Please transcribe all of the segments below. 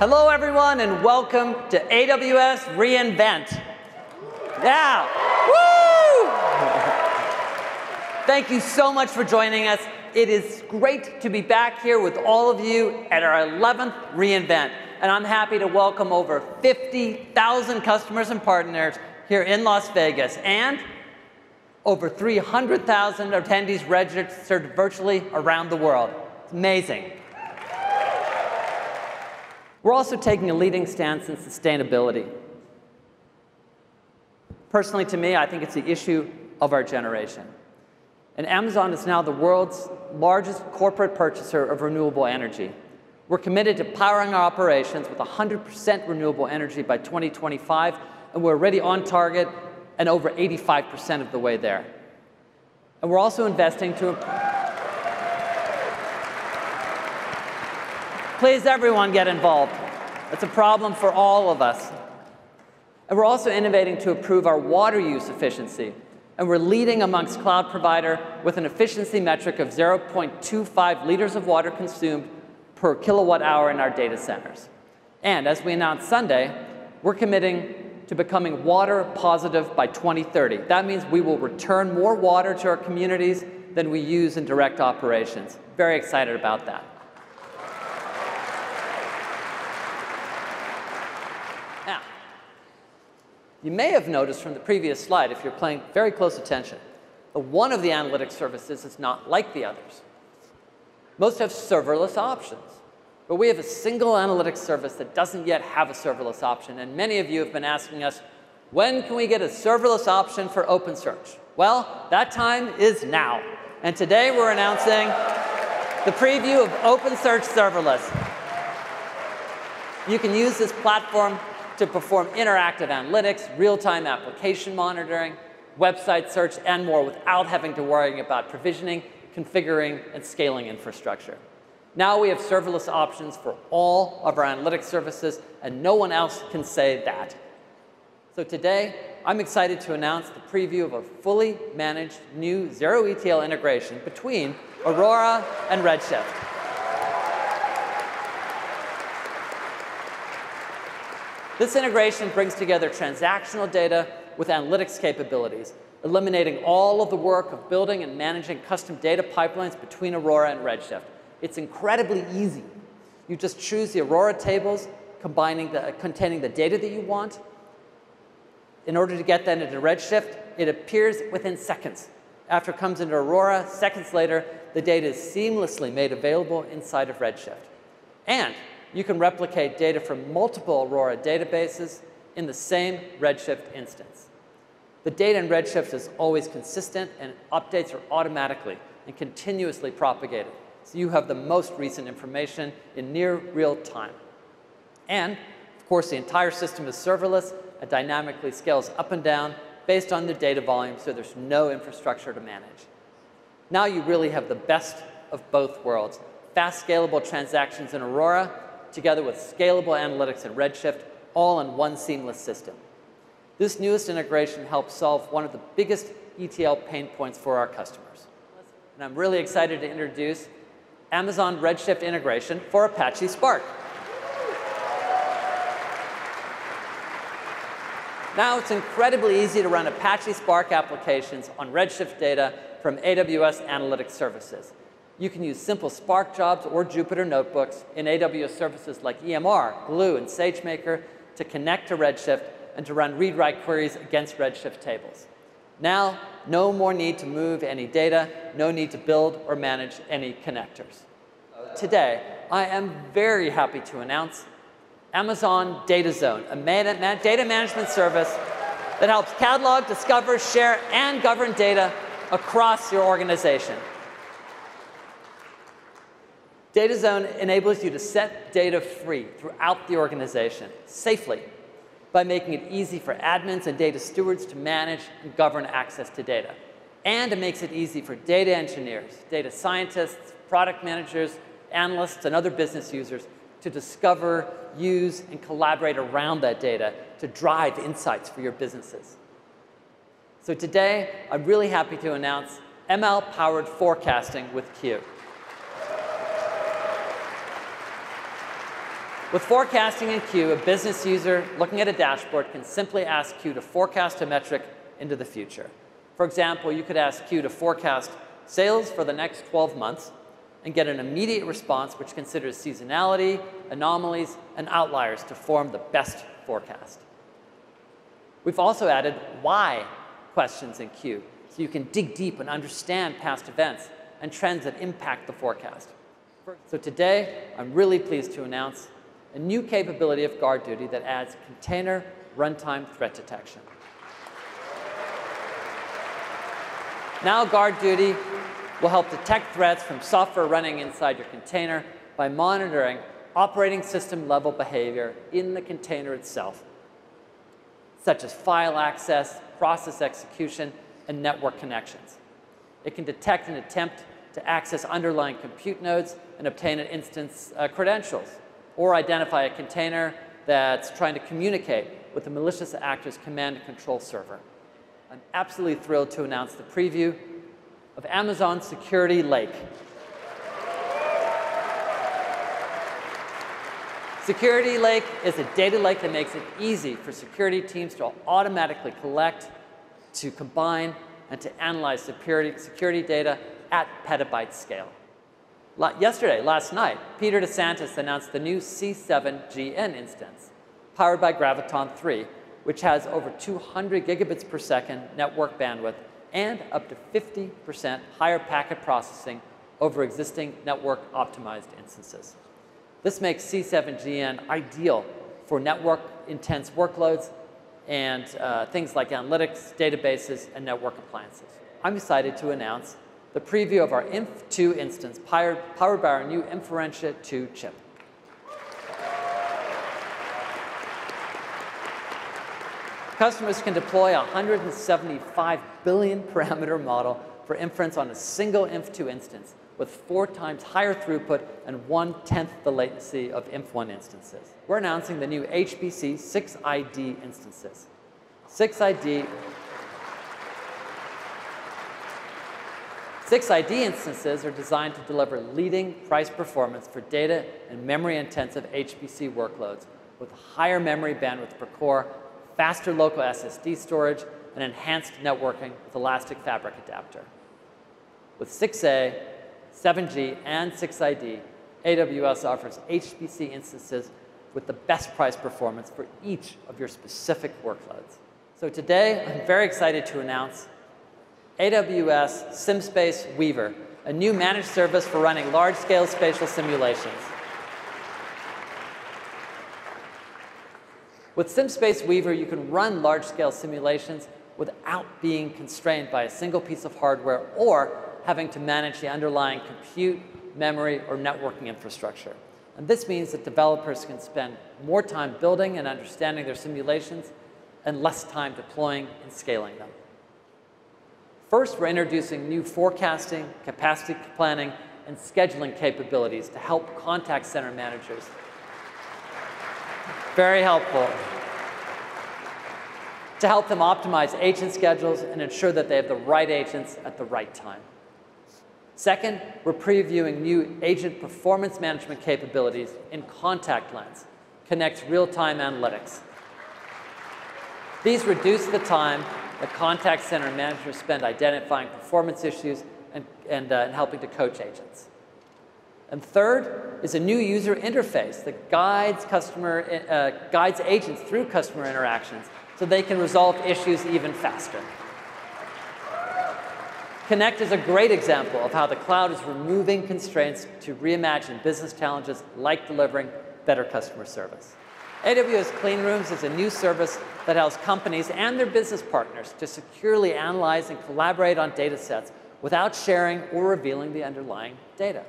Hello, everyone, and welcome to AWS reInvent. Yeah, woo! Thank you so much for joining us. It is great to be back here with all of you at our 11th reInvent. And I'm happy to welcome over 50,000 customers and partners here in Las Vegas and over 300,000 attendees registered virtually around the world. It's amazing. We're also taking a leading stance in sustainability. Personally, to me, I think it's the issue of our generation. And Amazon is now the world's largest corporate purchaser of renewable energy. We're committed to powering our operations with 100% renewable energy by 2025, and we're already on target and over 85% of the way there. And we're also investing to Please, everyone, get involved. It's a problem for all of us. And we're also innovating to improve our water use efficiency. And we're leading amongst cloud provider with an efficiency metric of 0.25 liters of water consumed per kilowatt hour in our data centers. And as we announced Sunday, we're committing to becoming water positive by 2030. That means we will return more water to our communities than we use in direct operations. Very excited about that. You may have noticed from the previous slide, if you're paying very close attention, that one of the analytics services is not like the others. Most have serverless options, but we have a single analytics service that doesn't yet have a serverless option. And many of you have been asking us, when can we get a serverless option for OpenSearch? Well, that time is now. And today we're announcing the preview of OpenSearch Serverless. You can use this platform to perform interactive analytics, real-time application monitoring, website search, and more without having to worry about provisioning, configuring, and scaling infrastructure. Now we have serverless options for all of our analytics services, and no one else can say that. So today, I'm excited to announce the preview of a fully managed new zero ETL integration between Aurora and Redshift. This integration brings together transactional data with analytics capabilities, eliminating all of the work of building and managing custom data pipelines between Aurora and Redshift. It's incredibly easy. You just choose the Aurora tables combining the, containing the data that you want. In order to get that into Redshift, it appears within seconds. After it comes into Aurora, seconds later, the data is seamlessly made available inside of Redshift. And you can replicate data from multiple Aurora databases in the same Redshift instance. The data in Redshift is always consistent, and updates are automatically and continuously propagated. So you have the most recent information in near real time. And, of course, the entire system is serverless and dynamically scales up and down based on the data volume, so there's no infrastructure to manage. Now you really have the best of both worlds. Fast, scalable transactions in Aurora together with scalable analytics in Redshift, all in one seamless system. This newest integration helps solve one of the biggest ETL pain points for our customers. And I'm really excited to introduce Amazon Redshift integration for Apache Spark. Now it's incredibly easy to run Apache Spark applications on Redshift data from AWS Analytics Services. You can use simple Spark jobs or Jupyter notebooks in AWS services like EMR, Glue, and SageMaker to connect to Redshift and to run read-write queries against Redshift tables. Now, no more need to move any data, no need to build or manage any connectors. Today, I am very happy to announce Amazon DataZone, a data management service that helps catalog, discover, share, and govern data across your organization. DataZone enables you to set data free throughout the organization safely by making it easy for admins and data stewards to manage and govern access to data. And it makes it easy for data engineers, data scientists, product managers, analysts, and other business users to discover, use, and collaborate around that data to drive insights for your businesses. So today, I'm really happy to announce ML-powered forecasting with Q. With forecasting in Q, a business user looking at a dashboard can simply ask Q to forecast a metric into the future. For example, you could ask Q to forecast sales for the next 12 months and get an immediate response which considers seasonality, anomalies, and outliers to form the best forecast. We've also added why questions in Q, so you can dig deep and understand past events and trends that impact the forecast. So today, I'm really pleased to announce a new capability of GuardDuty that adds container runtime threat detection. Now GuardDuty will help detect threats from software running inside your container by monitoring operating system level behavior in the container itself, such as file access, process execution, and network connections. It can detect an attempt to access underlying compute nodes and obtain an instance uh, credentials, or identify a container that's trying to communicate with the malicious actor's command and control server. I'm absolutely thrilled to announce the preview of Amazon Security Lake. Security Lake is a data lake that makes it easy for security teams to automatically collect, to combine, and to analyze security, security data at petabyte scale. Yesterday, last night, Peter DeSantis announced the new C7GN instance, powered by Graviton3, which has over 200 gigabits per second network bandwidth and up to 50% higher packet processing over existing network optimized instances. This makes C7GN ideal for network intense workloads and uh, things like analytics, databases, and network appliances. I'm excited to announce the preview of our Inf2 instance powered, by our new Inferentia 2 chip. Customers can deploy a 175 billion parameter model for inference on a single Inf2 instance with four times higher throughput and one-tenth the latency of Inf1 instances. We're announcing the new HPC 6ID instances. 6ID 6ID instances are designed to deliver leading price performance for data and memory-intensive HPC workloads with higher memory bandwidth per core faster local SSD storage, and enhanced networking with Elastic Fabric Adapter. With 6A, 7G, and 6ID, AWS offers HPC instances with the best price performance for each of your specific workloads. So today, I'm very excited to announce AWS SimSpace Weaver, a new managed service for running large-scale spatial simulations. With SimSpace Weaver, you can run large-scale simulations without being constrained by a single piece of hardware or having to manage the underlying compute, memory, or networking infrastructure. And this means that developers can spend more time building and understanding their simulations and less time deploying and scaling them. First, we're introducing new forecasting, capacity planning, and scheduling capabilities to help contact center managers very helpful. To help them optimize agent schedules and ensure that they have the right agents at the right time. Second, we're previewing new agent performance management capabilities in Contact Lens, Connect's real-time analytics. These reduce the time that contact center managers spend identifying performance issues and, and, uh, and helping to coach agents. And third is a new user interface that guides, customer, uh, guides agents through customer interactions so they can resolve issues even faster. Connect is a great example of how the cloud is removing constraints to reimagine business challenges like delivering better customer service. AWS Clean Rooms is a new service that allows companies and their business partners to securely analyze and collaborate on data sets without sharing or revealing the underlying data.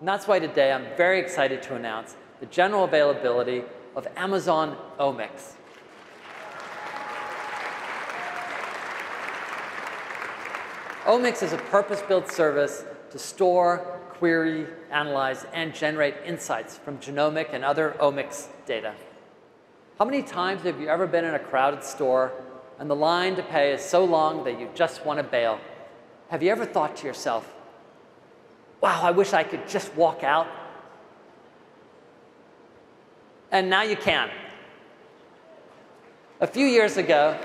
And that's why today I'm very excited to announce the general availability of Amazon Omics. Omics is a purpose-built service to store, query, analyze, and generate insights from genomic and other omics data. How many times have you ever been in a crowded store and the line to pay is so long that you just want to bail? Have you ever thought to yourself, wow, I wish I could just walk out. And now you can. A few years ago,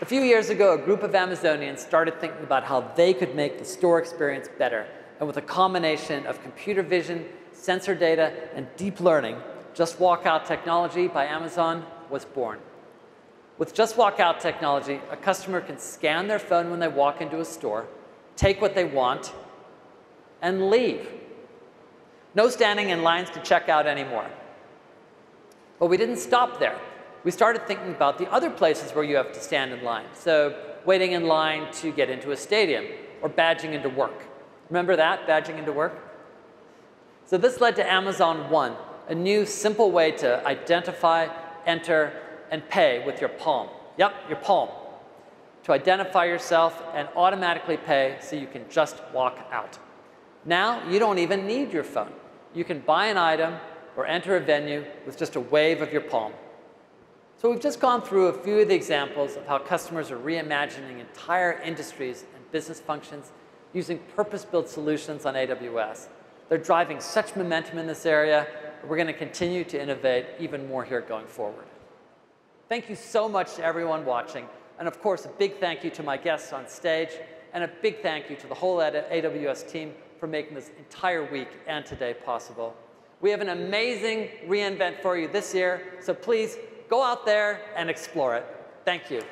a few years ago, a group of Amazonians started thinking about how they could make the store experience better. And with a combination of computer vision, sensor data, and deep learning, Just Walk Out technology by Amazon was born. With Just Walk Out technology, a customer can scan their phone when they walk into a store, take what they want, and leave. No standing in lines to check out anymore. But we didn't stop there. We started thinking about the other places where you have to stand in line. So waiting in line to get into a stadium or badging into work. Remember that, badging into work? So this led to Amazon One, a new simple way to identify, enter, and pay with your palm. Yep, your palm. To identify yourself and automatically pay so you can just walk out. Now, you don't even need your phone. You can buy an item or enter a venue with just a wave of your palm. So we've just gone through a few of the examples of how customers are reimagining entire industries and business functions using purpose-built solutions on AWS. They're driving such momentum in this area. We're going to continue to innovate even more here going forward. Thank you so much to everyone watching. And of course, a big thank you to my guests on stage. And a big thank you to the whole AWS team for making this entire week and today possible. We have an amazing reInvent for you this year, so please go out there and explore it. Thank you.